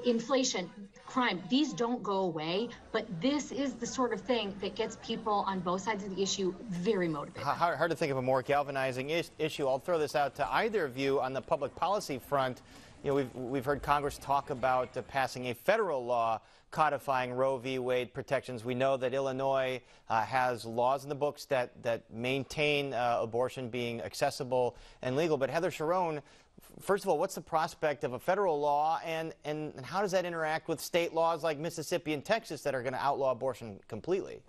Speaker 14: inflation, crime. These don't go away, but this is the sort of thing that gets people on both sides of the issue very motivated.
Speaker 1: Hard, hard to think of a more galvanizing is- issue. I'll throw this out to either of you on the public policy front. You know, we've, we've heard Congress talk about uh, passing a federal law codifying Roe v. Wade protections. We know that Illinois uh, has laws in the books that, that maintain uh, abortion being accessible and legal. But Heather Cherone, first of all, what's the prospect of a federal law, and, and, and how does that interact with state laws like Mississippi and Texas that are going to outlaw abortion completely?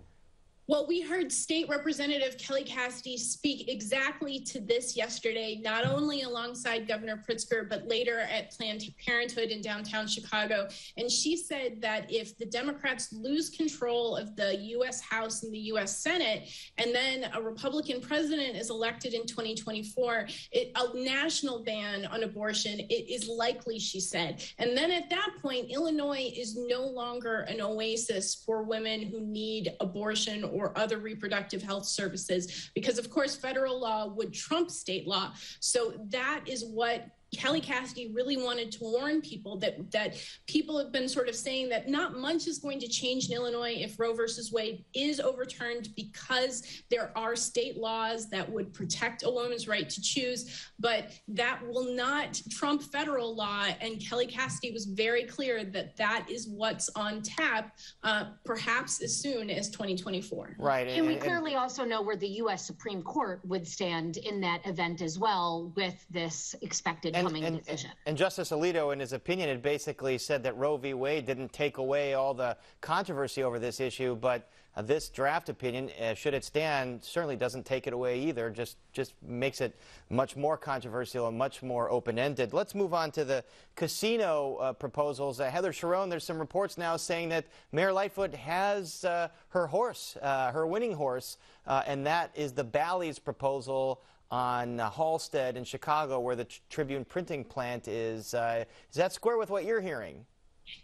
Speaker 9: Well, we heard State Representative Kelly Cassidy speak exactly to this yesterday, not only alongside Governor Pritzker, but later at Planned Parenthood in downtown Chicago. And she said that if the Democrats lose control of the U.S. House and the U.S. Senate, and then a Republican president is elected in 2024, it, a national ban on abortion it is likely, she said. And then at that point, Illinois is no longer an oasis for women who need abortion or other reproductive health services, because of course, federal law would trump state law. So that is what Kelly Cassidy really wanted to warn people that that people have been sort of saying that not much is going to change in Illinois if Roe versus Wade is overturned because there are state laws that would protect a woman's right to choose, but that will not trump federal law. And Kelly Cassidy was very clear that that is what's on tap, uh, perhaps as soon as 2024.
Speaker 1: Right,
Speaker 14: and, and we clearly and, also know where the U.S. Supreme Court would stand in that event as well, with this expected and,
Speaker 1: and,
Speaker 14: decision.
Speaker 1: And, Justice Alito, in his opinion, had basically said that Roe v. Wade didn't take away all the controversy over this issue, but uh, this draft opinion, uh, should it stand, certainly doesn't take it away either. Just just makes it much more controversial and much more open-ended. Let's move on to the casino uh, proposals. Uh, Heather Cherone, there's some reports now saying that Mayor Lightfoot has uh, her horse, uh, her winning horse, and that is the Bally's proposal on uh, Halsted in Chicago, where the Tribune printing plant is. Uh, is that square with what you're hearing?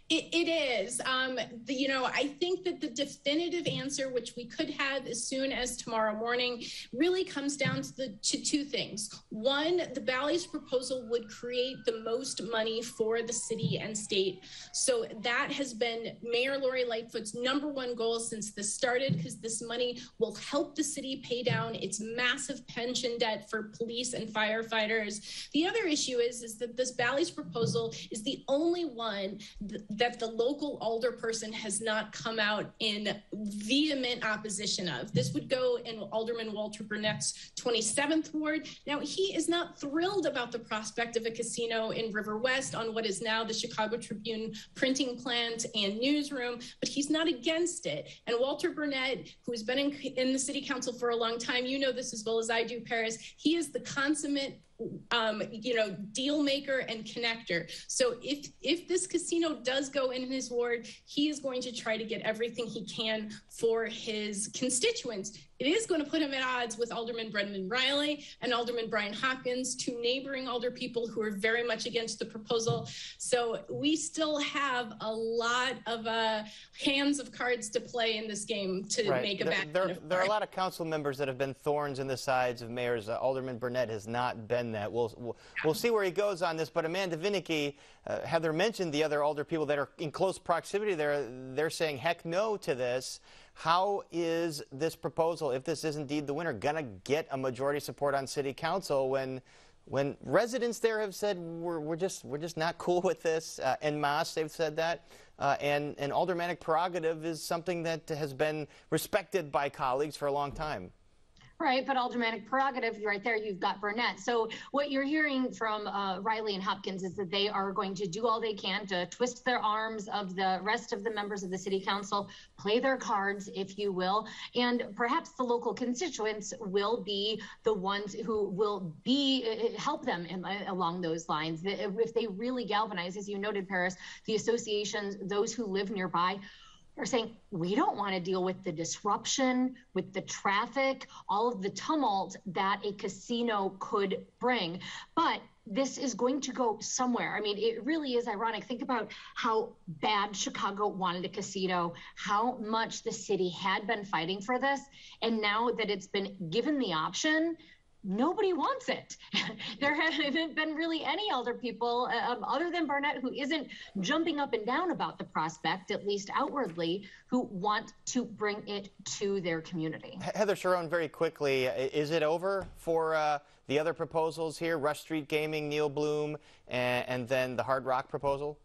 Speaker 9: It, it is. Um, the, you know, I think that the definitive answer, which we could have as soon as tomorrow morning, really comes down to the to two things. One, the Bally's proposal would create the most money for the city and state. So that has been Mayor Lori Lightfoot's number one goal since this started, because this money will help the city pay down its massive pension debt for police and firefighters. The other issue is, is that this Bally's proposal is the only one that the local alderperson has not come out in vehement opposition of. This would go in Alderman Walter Burnett's 27th ward. Now, he is not thrilled about the prospect of a casino in River West on what is now the Chicago Tribune printing plant and newsroom, but he's not against it. And Walter Burnett, who has been in, in the city council for a long time, you know this as well as I do, Paris, he is the consummate um, you know, deal maker and connector. So if if this casino does go in his ward, he is going to try to get everything he can for his constituents. It is going to put him at odds with Alderman Brendan Reilly and Alderman Brian Hopkins, two neighboring alder people who are very much against the proposal. So we still have a lot of uh, hands of cards to play in this game to right. make a
Speaker 1: back.
Speaker 9: There,
Speaker 1: there, are a lot of council members that have been thorns in the sides of mayors. Uh, Alderman Burnett has not been that. We'll, we'll, we'll see where he goes on this. But Amanda Vinicky, uh, Heather mentioned the other alder people that are in close proximity there. They're saying heck no to this. How is this proposal, if this is indeed the winner, going to get a majority support on city council when when residents there have said we're, we're just we're just not cool with this uh, en masse they've said that. Uh, and an aldermanic prerogative is something that has been respected by colleagues for a long time
Speaker 14: Right, but aldermanic prerogative, right there, you've got Burnett. So what you're hearing from uh, Reilly and Hopkins is that they are going to do all they can to twist their arms of the rest of the members of the city council, play their cards, if you will, and perhaps the local constituents will be the ones who will be uh, help them in, uh, along those lines. If they really galvanize, as you noted, Paris, the associations, those who live nearby are saying we don't want to deal with the disruption, with the traffic, all of the tumult that a casino could bring. But this is going to go somewhere. I mean, it really is ironic. Think about how bad Chicago wanted a casino, how much the city had been fighting for this. And now that it's been given the option, nobody wants it. there haven't been really any elder people uh, um, other than Burnett who isn't jumping up and down about the prospect, at least outwardly, who want to bring it to their community.
Speaker 1: Heather Cherone, very quickly, is it over for uh, the other proposals here, Rush Street Gaming, Neil Bluhm, and, and then the Hard Rock proposal?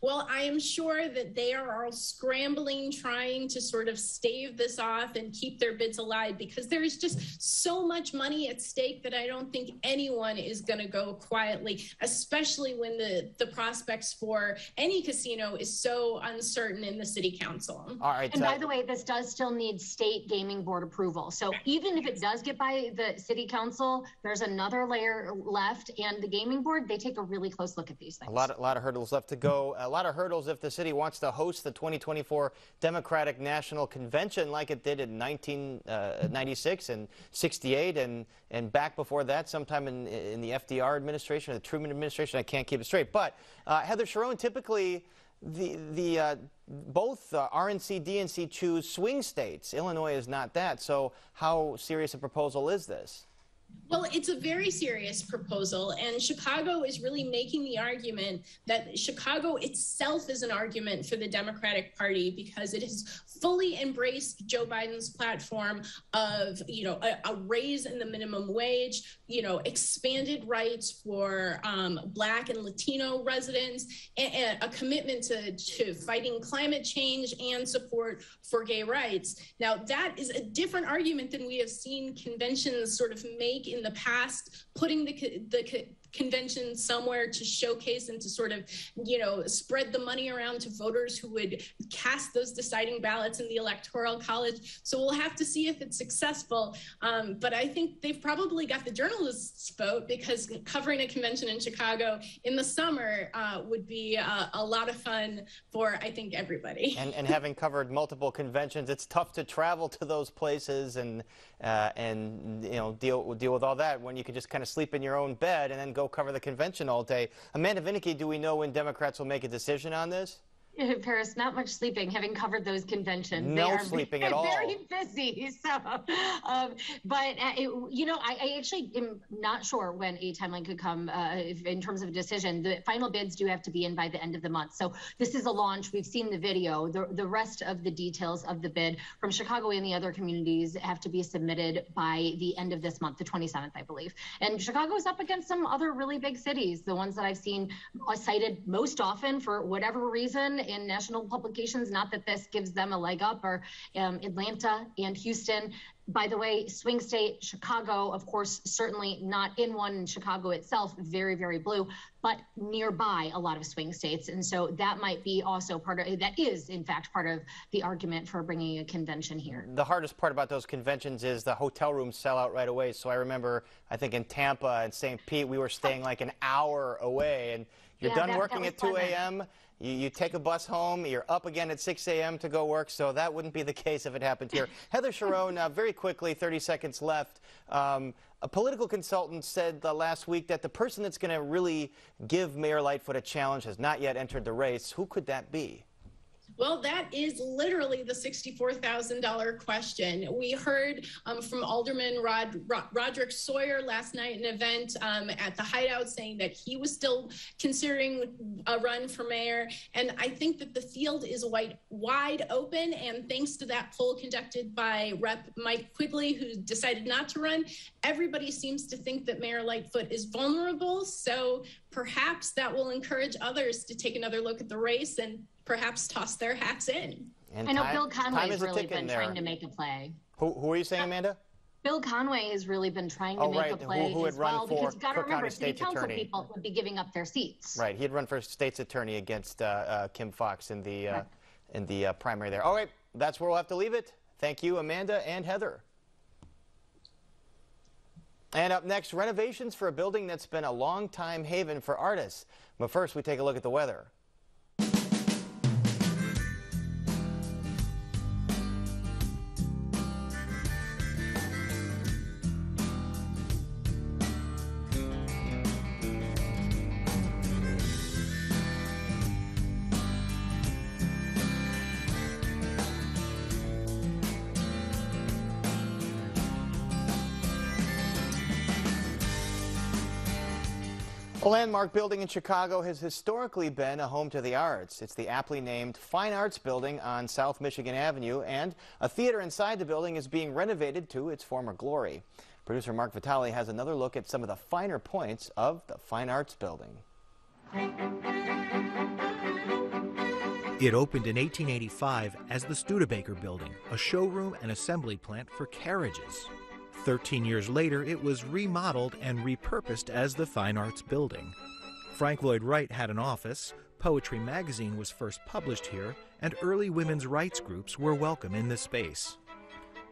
Speaker 9: Well, I am sure that they are all scrambling, trying to sort of stave this off and keep their bids alive because there is just so much money at stake that I don't think anyone is going to go quietly, especially when the, the prospects for any casino is so uncertain in the city council.
Speaker 1: All right.
Speaker 14: And by the way, this does still need state gaming board approval. So even if it does get by the city council, there's another layer left. And the gaming board, they take a really close look at these things.
Speaker 1: A lot, a lot of hurdles left to go a lot of hurdles if the city wants to host the 2024 Democratic National Convention like it did in 1996 uh, and 68 and, and back before that, sometime in, in the FDR administration or the Truman administration. I can't keep it straight. But uh, Heather Cherone, typically the, the uh, both uh, RNC, DNC choose swing states. Illinois is not that. So how serious a proposal is this?
Speaker 9: Well, it's a very serious proposal, and Chicago is really making the argument that Chicago itself is an argument for the Democratic Party because it has fully embraced Joe Biden's platform of, you know, a, a raise in the minimum wage, you know, expanded rights for um, Black and Latino residents, and, and a commitment to, to fighting climate change and support for gay rights. Now, that is a different argument than we have seen conventions sort of make in the past, putting the, the convention somewhere to showcase and to sort of, you know, spread the money around to voters who would cast those deciding ballots in the electoral college. So we'll have to see if it's successful. Um, but I think they've probably got the journalists' vote because covering a convention in Chicago in the summer uh, would be uh, a lot of fun for, I think, everybody.
Speaker 1: And, and having covered multiple conventions, it's tough to travel to those places and uh, and you know deal deal with all that when you can just kind of sleep in your own bed and then go cover the convention all day. Amanda Vinicky, do we know when Democrats will make a decision on this?
Speaker 14: Paris, not much sleeping, having covered those conventions.
Speaker 1: No
Speaker 14: they are
Speaker 1: sleeping
Speaker 14: very,
Speaker 1: at all.
Speaker 14: Very busy. So, um, but uh, it, you know, I, I, actually am not sure when a timeline could come uh, if, in terms of a decision. The final bids do have to be in by the end of the month. So this is a launch. We've seen the video. The, the rest of the details of the bid from Chicago and the other communities have to be submitted by the end of this month, the 27th, I believe. And Chicago is up against some other really big cities. The ones that I've seen cited most often for whatever reason in national publications. Not that this gives them a leg up, or um, Atlanta and Houston. By the way, swing state, Chicago, of course, certainly not in one in Chicago itself, very, very blue, but nearby a lot of swing states. And so that might be also part of, that is in fact part of the argument for bringing a convention here.
Speaker 1: The hardest part about those conventions is the hotel rooms sell out right away. So I remember, I think in Tampa and St. Pete, we were staying like an hour away and you're
Speaker 14: Yeah,
Speaker 1: done
Speaker 14: that-
Speaker 1: working
Speaker 14: that
Speaker 1: at 2 a.m. You, you take a bus home. You're up again at 6 a.m. to go work. So that wouldn't be the case if it happened here. Heather Cherone, uh, very quickly, 30 seconds left. Um, a political consultant said last week that the person that's going to really give Mayor Lightfoot a challenge has not yet entered the race. Who could that be?
Speaker 9: Well, that is literally the $64,000 question. We heard um, from Alderman Rod, Rod, Roderick Sawyer last night an event um, at the Hideout saying that he was still considering a run for mayor. And I think that the field is wide, wide open. And thanks to that poll conducted by Rep. Mike Quigley, who decided not to run, everybody seems to think that Mayor Lightfoot is vulnerable. So perhaps that will encourage others to take another look at the race and perhaps toss their hats in.
Speaker 1: And
Speaker 14: I know
Speaker 1: time-
Speaker 14: Bill
Speaker 1: time
Speaker 14: Conway's
Speaker 1: is a
Speaker 14: really been
Speaker 1: there.
Speaker 14: trying to make a play.
Speaker 1: Who, who are you saying, Amanda?
Speaker 14: Bill Conway has really been trying to
Speaker 1: Oh,
Speaker 14: make
Speaker 1: right,
Speaker 14: a play
Speaker 1: who had
Speaker 14: as
Speaker 1: run
Speaker 14: well
Speaker 1: for
Speaker 14: because you got to remember,
Speaker 1: County
Speaker 14: city
Speaker 1: State's
Speaker 14: council
Speaker 1: attorney.
Speaker 14: people would be giving up their seats.
Speaker 1: Right, he had run for state's attorney against uh, uh, Kim Foxx in the uh, in the uh, primary there. All right, that's where we'll have to leave it. Thank you, Amanda and Heather. And up next, renovations for a building that's been a long time haven for artists. But first, we take a look at the weather. Landmark building in Chicago has historically been a home to the arts. It's the aptly named Fine Arts Building on South Michigan Avenue, and a theater inside the building is being renovated to its former glory. Producer Marc Vitali has another look at some of the finer points of the Fine Arts Building.
Speaker 26: It opened in 1885 as the Studebaker Building, a showroom and assembly plant for carriages. Thirteen years later, it was remodeled and repurposed as the Fine Arts Building. Frank Lloyd Wright had an office, Poetry Magazine was first published here, and early women's rights groups were welcome in this space.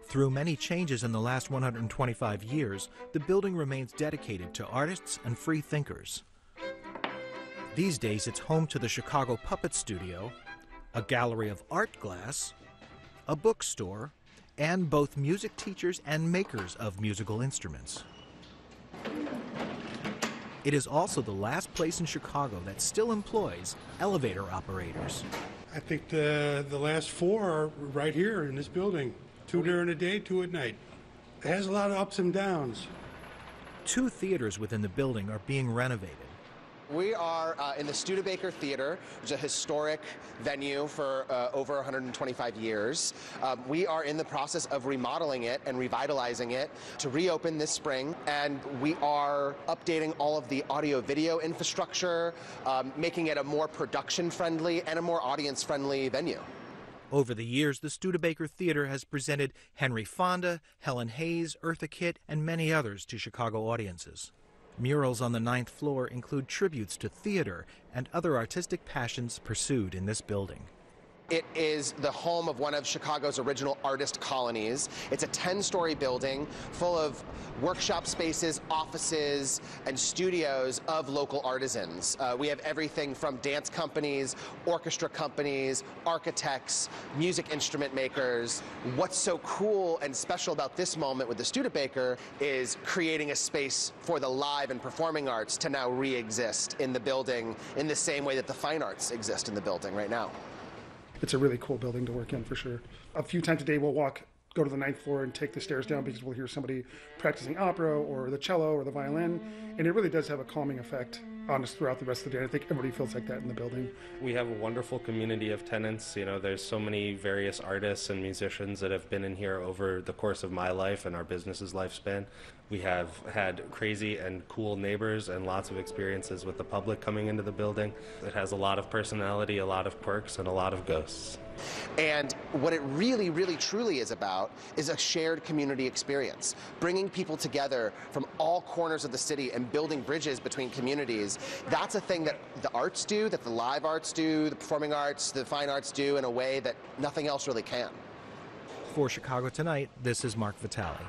Speaker 26: Through many changes in the last 125 years, the building remains dedicated to artists and free thinkers. These days, it's home to the Chicago Puppet Studio, a gallery of art glass, a bookstore, and both music teachers and makers of musical instruments. It is also the last place in Chicago that still employs elevator operators.
Speaker 27: I think the, the last four are right here in this building. Two during the day, two at night. It has a lot of ups and downs.
Speaker 26: Two theaters within the building are being renovated.
Speaker 28: We are uh, in the Studebaker Theater, which is a historic venue for uh, over 125 years. Um, we are in the process of remodeling it and revitalizing it to reopen this spring, and we are updating all of the audio video infrastructure, um, making it a more production friendly and a more audience friendly venue.
Speaker 26: Over the years, the Studebaker Theater has presented Henry Fonda, Helen Hayes, Eartha Kitt, and many others to Chicago audiences. Murals on the ninth floor include tributes to theater and other artistic passions pursued in this building.
Speaker 28: It is the home of one of Chicago's original artist colonies. It's a 10 story building full of workshop spaces, offices, and studios of local artisans. Uh, we have everything from dance companies, orchestra companies, architects, music instrument makers. What's so cool and special about this moment with the Studebaker is creating a space for the live and performing arts to now re exist in the building in the same way that the fine arts exist in the building right now
Speaker 29: it's a really cool building to work in for sure. A few times a day, we'll walk, go to the ninth floor, and take the stairs down because we'll hear somebody practicing opera or the cello or the violin, and it really does have a calming effect on us throughout the rest of the day. I think everybody feels like that in the building.
Speaker 30: We have a wonderful community of tenants. You know, there's so many various artists and musicians that have been in here over the course of my life and our business's lifespan. We have had crazy and cool neighbors and lots of experiences with the public coming into the building. It has a lot of personality, a lot of quirks, and a lot of ghosts.
Speaker 28: And what it really, really, truly is about is a shared community experience, bringing people together from all corners of the city and building bridges between communities. That's a thing that the arts do, that the live arts do, the performing arts, the fine arts do in a way that nothing else really can.
Speaker 26: For Chicago Tonight, this is Marc Vitali.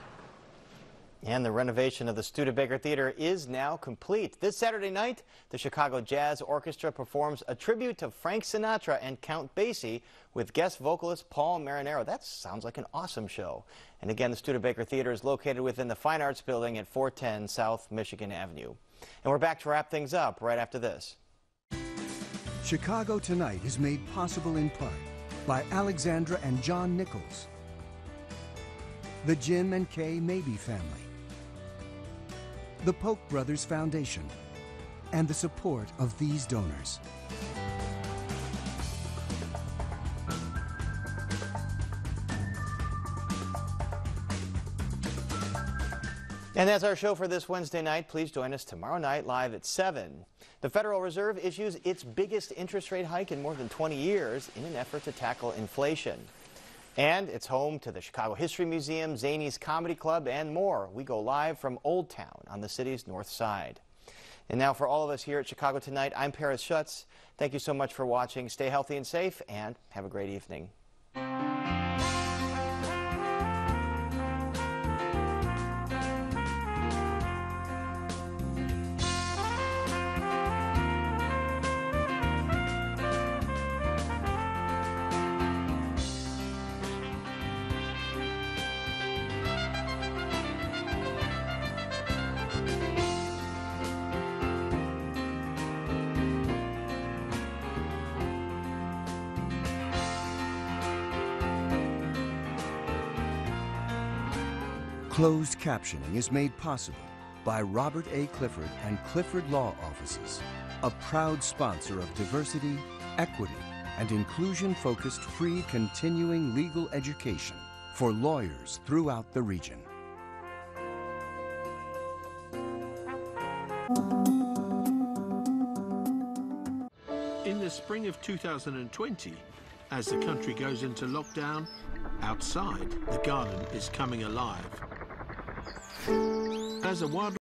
Speaker 1: And the renovation of the Studebaker Theater is now complete. This Saturday night, the Chicago Jazz Orchestra performs a tribute to Frank Sinatra and Count Basie with guest vocalist Paul Marinaro. That sounds like an awesome show. And again, the Studebaker Theater is located within the Fine Arts Building at 410 South Michigan Avenue. And we're back to wrap things up right after this.
Speaker 31: Chicago Tonight is made possible in part by Alexandra and John Nichols, the Jim and Kay Mabie family, the Polk Brothers Foundation, and the support of these donors.
Speaker 1: And that's our show for this Wednesday night. Please join us tomorrow night live at 7. The Federal Reserve issues its biggest interest rate hike in more than 20 years in an effort to tackle inflation. And it's home to the Chicago History Museum, Zanies Comedy Club, and more. We go live from Old Town on the city's north side. And now for all of us here at Chicago Tonight, I'm Paris Schutz. Thank you so much for watching. Stay healthy and safe, and have a great evening.
Speaker 31: Closed captioning is made possible by Robert A. Clifford and Clifford Law Offices, a proud sponsor of diversity, equity, and inclusion focused free continuing legal education for lawyers throughout the region.
Speaker 32: In the spring of 2020, as the country goes into lockdown, outside the garden is coming alive. As a wildlife